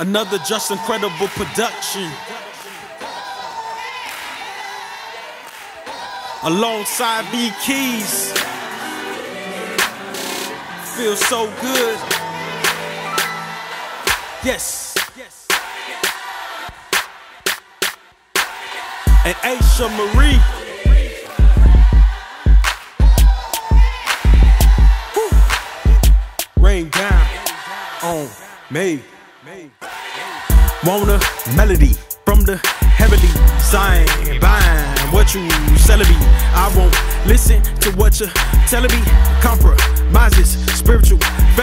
Another Justin-Credible production. Alongside V. Keys. Feels so good. Yes. And Aasha Marie. Rain down on me. Want a melody from the heavenly sign, buying what you selling me. I won't listen to what you're telling me. Compromises,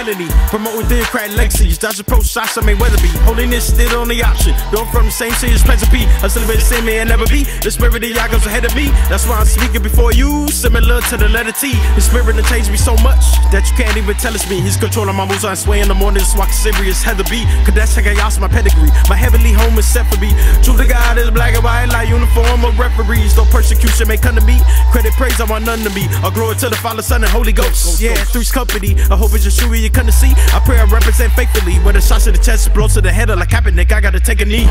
felony. Promoting theocrat legacies. Dodge approach shots I Mayweather be. Holiness still the option. Don't from the same city as be. A celebrate the same and never be. The spirit of Yah goes ahead of me. That's why I'm speaking before you. Similar to the letter T. The spirit that changed me so much that you can't even tell it's me. He's controlling my moves. I sway in the morning. So I serious Heather B. That's how I my pedigree. My heavenly home is set for me. True to God is black and white like uniform of referees. No persecution may come to me. Credit, praise, I want none to me. A glory to the Father, Son, and Holy Ghost. Yeah, three's company. I hope it's Yeshua come to see. I pray I represent faithfully. When the shots to the chest, blow to the head of like Kaepernick, I gotta take a knee.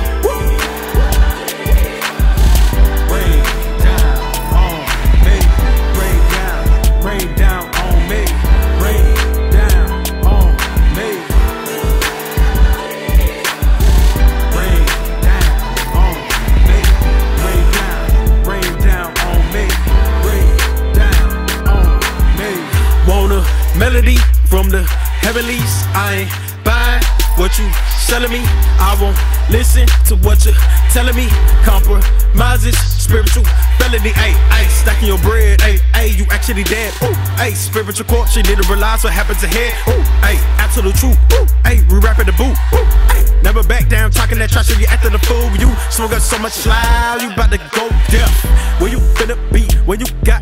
Melody from the heavenlies. I ain't buying what you selling me. I won't listen to what you're telling me. Compromises, spiritual felony. Hey, hey, stacking your bread. Hey, hey, you actually dead. Ooh, hey, spiritual court. She to realize what happens ahead. Ooh, hey, absolute truth. Ooh, hey, we rapping the boot. Ooh, hey, never back down, talking that trash. So you acting a fool. You smoke up so much loud, you about to go deaf. Where you finna be when you got?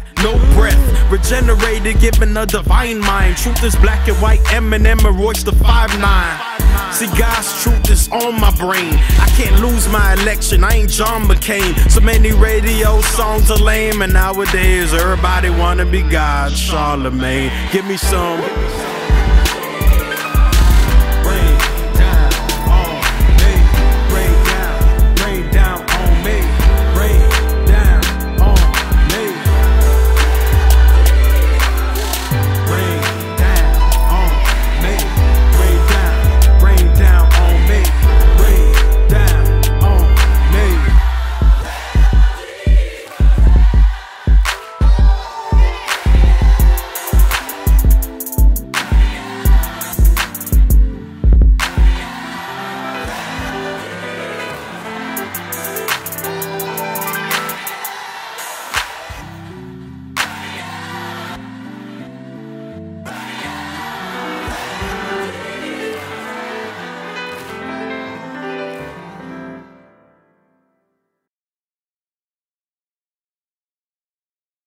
Regenerated, given a divine mind. Truth is black and white. Eminem and Royce da 5'9. See, God's truth is on my brain. I can't lose my election. I ain't John McCain. So many radio songs are lame, and nowadays everybody wanna be God. Charlemagne, give me some.